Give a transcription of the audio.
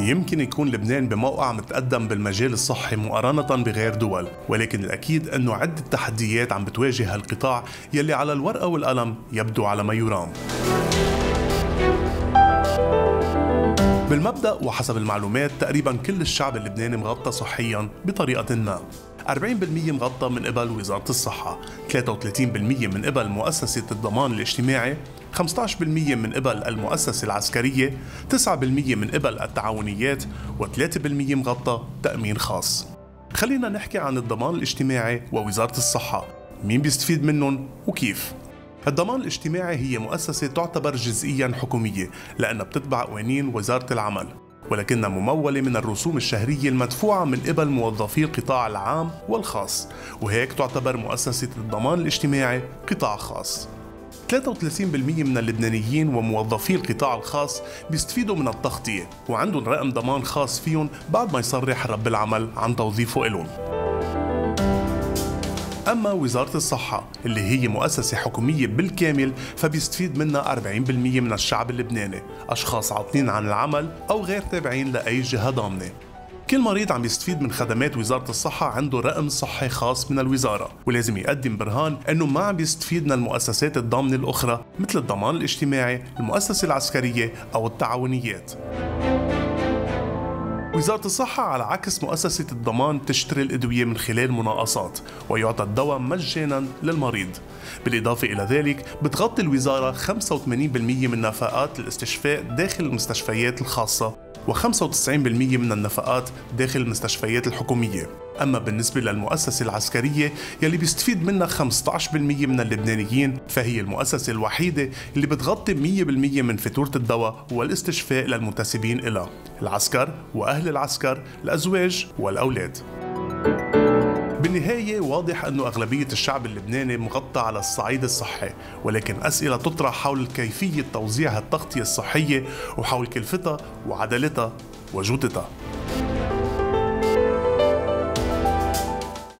يمكن يكون لبنان بموقع متقدم بالمجال الصحي مقارنة بغير دول ولكن الأكيد أنه عدة تحديات عم بتواجه هالقطاع يلي على الورقة والقلم يبدو على ما يرام. بالمبدأ وحسب المعلومات تقريبا كل الشعب اللبناني مغطى صحيا بطريقة ما. 40% مغطى من قبل وزارة الصحة 33% من قبل مؤسسة الضمان الاجتماعي 15% من قبل المؤسسة العسكرية 9% من قبل التعاونيات و3% مغطى تأمين خاص. خلينا نحكي عن الضمان الاجتماعي ووزارة الصحة. مين بيستفيد منهم وكيف؟ الضمان الاجتماعي هي مؤسسة تعتبر جزئيا حكومية لأنها بتتبع قوانين وزارة العمل ولكنها ممولة من الرسوم الشهرية المدفوعة من قبل موظفي القطاع العام والخاص وهيك تعتبر مؤسسة الضمان الاجتماعي قطاع خاص. 33% من اللبنانيين وموظفي القطاع الخاص بيستفيدوا من التغطية وعندهم رقم ضمان خاص فيهم بعد ما يصرح رب العمل عن توظيفه إلهم. أما وزارة الصحة اللي هي مؤسسة حكومية بالكامل فبيستفيد منها 40% من الشعب اللبناني أشخاص عاطلين عن العمل أو غير تابعين لأي جهة ضامنة. كل مريض عم يستفيد من خدمات وزارة الصحة عنده رقم صحي خاص من الوزارة ولازم يقدم برهان أنه ما عم يستفيد من المؤسسات الضامنة الأخرى مثل الضمان الاجتماعي المؤسسة العسكرية أو التعاونيات. وزارة الصحة على عكس مؤسسة الضمان تشتري الأدوية من خلال مناقصات ويعطى الدواء مجانا للمريض. بالإضافة إلى ذلك بتغطي الوزارة 85% من نفقات الاستشفاء داخل المستشفيات الخاصة. و95% من النفقات داخل المستشفيات الحكومية. أما بالنسبة للمؤسسة العسكرية يلي بيستفيد منها 15% من اللبنانيين فهي المؤسسة الوحيدة اللي بتغطي 100% من فاتورة الدواء والاستشفاء للمنتسبين إلها العسكر وأهل العسكر الأزواج والأولاد. بالنهاية واضح أنه أغلبية الشعب اللبناني مغطى على الصعيد الصحي ولكن أسئلة تطرح حول كيفية توزيع التغطية الصحية وحول كلفتها وعدالتها وجودتها.